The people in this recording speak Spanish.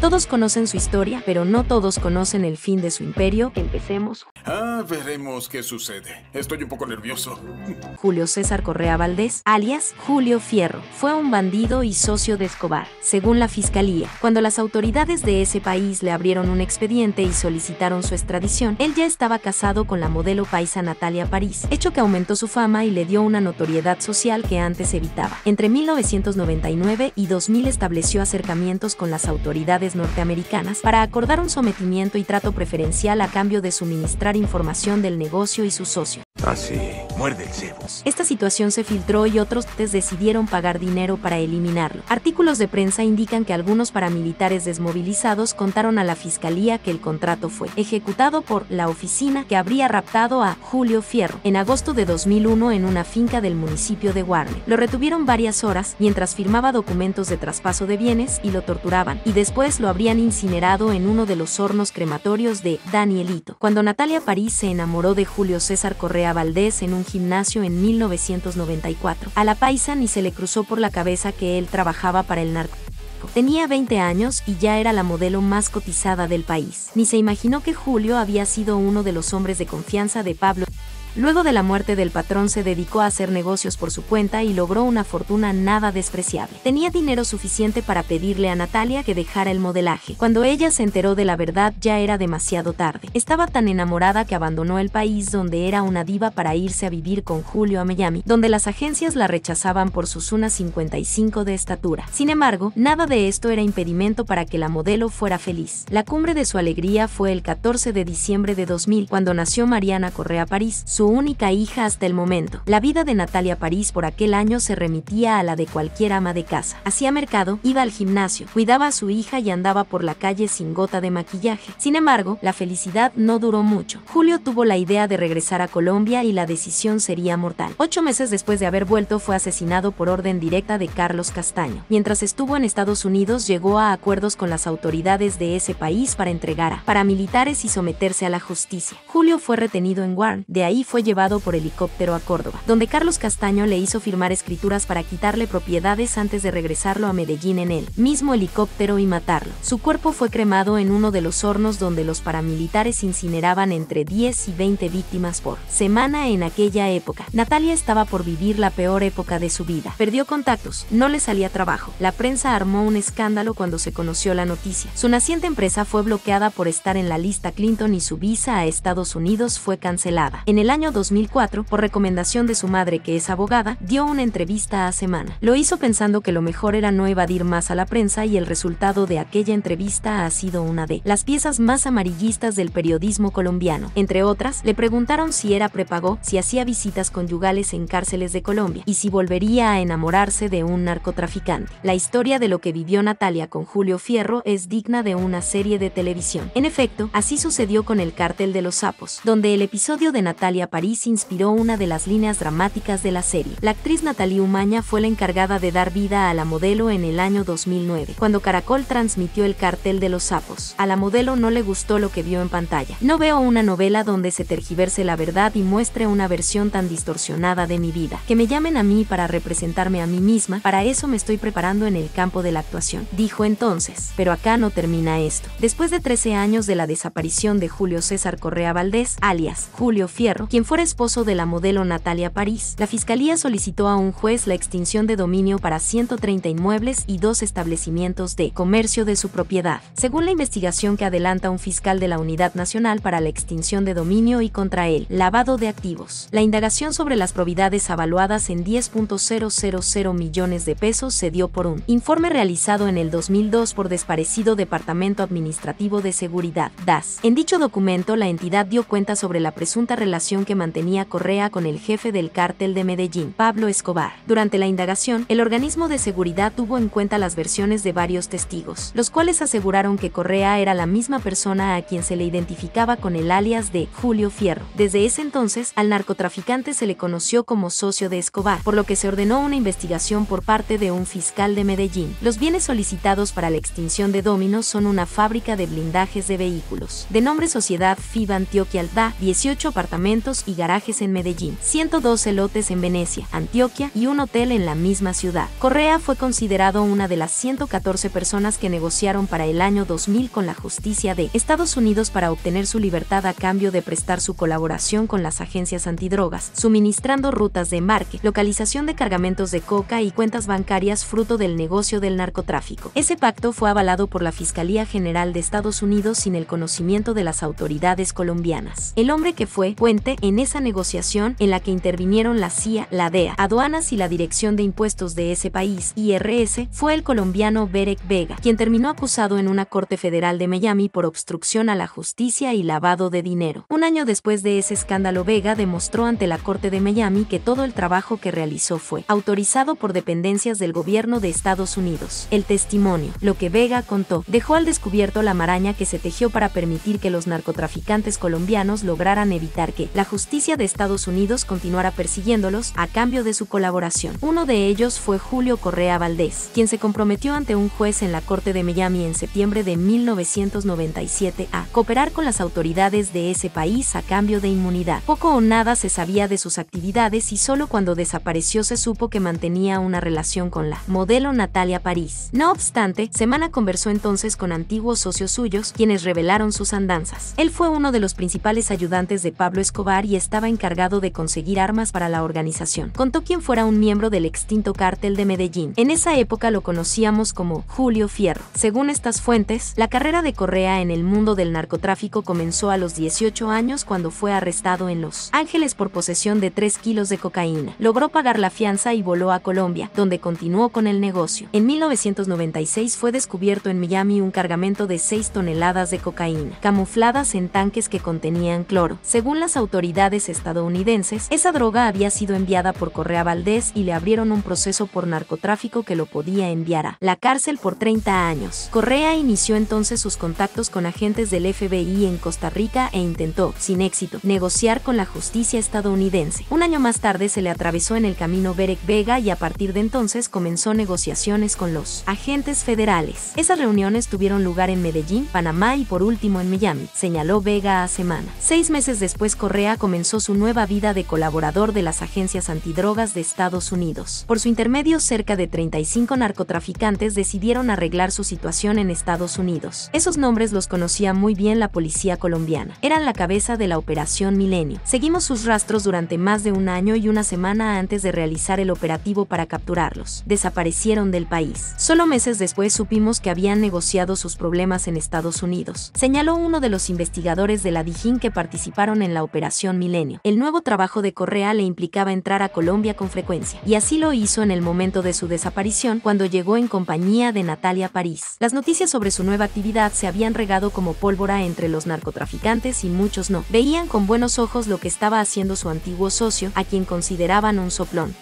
Todos conocen su historia, pero no todos conocen el fin de su imperio. Empecemos. Ah, veremos qué sucede. Estoy un poco nervioso. Julio César Correa Valdés, alias Julio Fierro, fue un bandido y socio de Escobar, según la fiscalía. Cuando las autoridades de ese país le abrieron un expediente y solicitaron su extradición, él ya estaba casado con la modelo paisa Natalia París, hecho que aumentó su fama y le dio una notoriedad social que antes evitaba. Entre 1999 y 2000 estableció acercamientos con las autoridades norteamericanas para acordar un sometimiento y trato preferencial a cambio de suministrar información del negocio y su socio. Así, muerde el cebo. Esta situación se filtró y otros decidieron pagar dinero para eliminarlo. Artículos de prensa indican que algunos paramilitares desmovilizados contaron a la fiscalía que el contrato fue ejecutado por la oficina que habría raptado a Julio Fierro en agosto de 2001 en una finca del municipio de Warner. Lo retuvieron varias horas mientras firmaba documentos de traspaso de bienes y lo torturaban, y después lo habrían incinerado en uno de los hornos crematorios de Danielito. Cuando Natalia París se enamoró de Julio César Correa Valdés en un gimnasio en 1994, a la paisa ni se le cruzó por la cabeza que él trabajaba para el narco. Tenía 20 años y ya era la modelo más cotizada del país. Ni se imaginó que Julio había sido uno de los hombres de confianza de Pablo. Luego de la muerte del patrón se dedicó a hacer negocios por su cuenta y logró una fortuna nada despreciable. Tenía dinero suficiente para pedirle a Natalia que dejara el modelaje. Cuando ella se enteró de la verdad ya era demasiado tarde. Estaba tan enamorada que abandonó el país donde era una diva para irse a vivir con Julio a Miami, donde las agencias la rechazaban por sus 1,55 de estatura. Sin embargo, nada de esto era impedimento para que la modelo fuera feliz. La cumbre de su alegría fue el 14 de diciembre de 2000, cuando nació Mariana Correa París, su única hija hasta el momento. La vida de Natalia París por aquel año se remitía a la de cualquier ama de casa. Hacía mercado, iba al gimnasio, cuidaba a su hija y andaba por la calle sin gota de maquillaje. Sin embargo, la felicidad no duró mucho. Julio tuvo la idea de regresar a Colombia y la decisión sería mortal. Ocho meses después de haber vuelto fue asesinado por orden directa de Carlos Castaño. Mientras estuvo en Estados Unidos llegó a acuerdos con las autoridades de ese país para entregar a paramilitares y someterse a la justicia. Julio fue retenido en Warren, de ahí fue llevado por helicóptero a Córdoba, donde Carlos Castaño le hizo firmar escrituras para quitarle propiedades antes de regresarlo a Medellín en el mismo helicóptero y matarlo. Su cuerpo fue cremado en uno de los hornos donde los paramilitares incineraban entre 10 y 20 víctimas por semana en aquella época. Natalia estaba por vivir la peor época de su vida. Perdió contactos, no le salía trabajo. La prensa armó un escándalo cuando se conoció la noticia. Su naciente empresa fue bloqueada por estar en la lista Clinton y su visa a Estados Unidos fue cancelada. En el año 2004, por recomendación de su madre que es abogada, dio una entrevista a Semana. Lo hizo pensando que lo mejor era no evadir más a la prensa y el resultado de aquella entrevista ha sido una de las piezas más amarillistas del periodismo colombiano. Entre otras, le preguntaron si era prepago, si hacía visitas conyugales en cárceles de Colombia y si volvería a enamorarse de un narcotraficante. La historia de lo que vivió Natalia con Julio Fierro es digna de una serie de televisión. En efecto, así sucedió con el cártel de los sapos, donde el episodio de Natalia París inspiró una de las líneas dramáticas de la serie. La actriz Natalie Umaña fue la encargada de dar vida a la modelo en el año 2009, cuando Caracol transmitió el cartel de los sapos. A la modelo no le gustó lo que vio en pantalla. No veo una novela donde se tergiverse la verdad y muestre una versión tan distorsionada de mi vida. Que me llamen a mí para representarme a mí misma, para eso me estoy preparando en el campo de la actuación. Dijo entonces, pero acá no termina esto. Después de 13 años de la desaparición de Julio César Correa Valdés, alias Julio Fierro, quien fuera esposo de la modelo Natalia París, la fiscalía solicitó a un juez la extinción de dominio para 130 inmuebles y dos establecimientos de comercio de su propiedad, según la investigación que adelanta un fiscal de la Unidad Nacional para la Extinción de Dominio y contra el lavado de activos. La indagación sobre las probidades avaluadas en 10.000 millones de pesos se dio por un informe realizado en el 2002 por desparecido Departamento Administrativo de Seguridad, DAS. En dicho documento, la entidad dio cuenta sobre la presunta relación que mantenía Correa con el jefe del cártel de Medellín, Pablo Escobar. Durante la indagación, el organismo de seguridad tuvo en cuenta las versiones de varios testigos, los cuales aseguraron que Correa era la misma persona a quien se le identificaba con el alias de Julio Fierro. Desde ese entonces, al narcotraficante se le conoció como socio de Escobar, por lo que se ordenó una investigación por parte de un fiscal de Medellín. Los bienes solicitados para la extinción de Dominos son una fábrica de blindajes de vehículos, de nombre Sociedad FIBA Antioquia Alda, 18 apartamentos y garajes en Medellín, 102 elotes en Venecia, Antioquia y un hotel en la misma ciudad. Correa fue considerado una de las 114 personas que negociaron para el año 2000 con la justicia de Estados Unidos para obtener su libertad a cambio de prestar su colaboración con las agencias antidrogas, suministrando rutas de embarque, localización de cargamentos de coca y cuentas bancarias fruto del negocio del narcotráfico. Ese pacto fue avalado por la Fiscalía General de Estados Unidos sin el conocimiento de las autoridades colombianas. El hombre que fue puente en esa negociación en la que intervinieron la CIA, la DEA, aduanas y la Dirección de Impuestos de ese país, IRS, fue el colombiano Berek Vega, quien terminó acusado en una corte federal de Miami por obstrucción a la justicia y lavado de dinero. Un año después de ese escándalo, Vega demostró ante la corte de Miami que todo el trabajo que realizó fue autorizado por dependencias del gobierno de Estados Unidos. El testimonio, lo que Vega contó, dejó al descubierto la maraña que se tejió para permitir que los narcotraficantes colombianos lograran evitar que la justicia de Estados Unidos continuara persiguiéndolos a cambio de su colaboración. Uno de ellos fue Julio Correa Valdés, quien se comprometió ante un juez en la Corte de Miami en septiembre de 1997 a cooperar con las autoridades de ese país a cambio de inmunidad. Poco o nada se sabía de sus actividades y solo cuando desapareció se supo que mantenía una relación con la modelo Natalia París. No obstante, Semana conversó entonces con antiguos socios suyos, quienes revelaron sus andanzas. Él fue uno de los principales ayudantes de Pablo Escobar y estaba encargado de conseguir armas para la organización. Contó quien fuera un miembro del extinto cártel de Medellín. En esa época lo conocíamos como Julio Fierro. Según estas fuentes, la carrera de Correa en el mundo del narcotráfico comenzó a los 18 años cuando fue arrestado en Los Ángeles por posesión de 3 kilos de cocaína. Logró pagar la fianza y voló a Colombia, donde continuó con el negocio. En 1996 fue descubierto en Miami un cargamento de 6 toneladas de cocaína, camufladas en tanques que contenían cloro. Según las autoridades estadounidenses, esa droga había sido enviada por Correa Valdés y le abrieron un proceso por narcotráfico que lo podía enviar a la cárcel por 30 años. Correa inició entonces sus contactos con agentes del FBI en Costa Rica e intentó, sin éxito, negociar con la justicia estadounidense. Un año más tarde se le atravesó en el camino Berek Vega y a partir de entonces comenzó negociaciones con los agentes federales. Esas reuniones tuvieron lugar en Medellín, Panamá y por último en Miami, señaló Vega a Semana. Seis meses después Correa comenzó su nueva vida de colaborador de las agencias antidrogas de Estados Unidos. Por su intermedio, cerca de 35 narcotraficantes decidieron arreglar su situación en Estados Unidos. Esos nombres los conocía muy bien la policía colombiana. Eran la cabeza de la Operación Milenio. Seguimos sus rastros durante más de un año y una semana antes de realizar el operativo para capturarlos. Desaparecieron del país. Solo meses después supimos que habían negociado sus problemas en Estados Unidos. Señaló uno de los investigadores de la Dijín que participaron en la Milenio. El nuevo trabajo de Correa le implicaba entrar a Colombia con frecuencia, y así lo hizo en el momento de su desaparición cuando llegó en compañía de Natalia París. Las noticias sobre su nueva actividad se habían regado como pólvora entre los narcotraficantes y muchos no. Veían con buenos ojos lo que estaba haciendo su antiguo socio, a quien consideraban un soplón.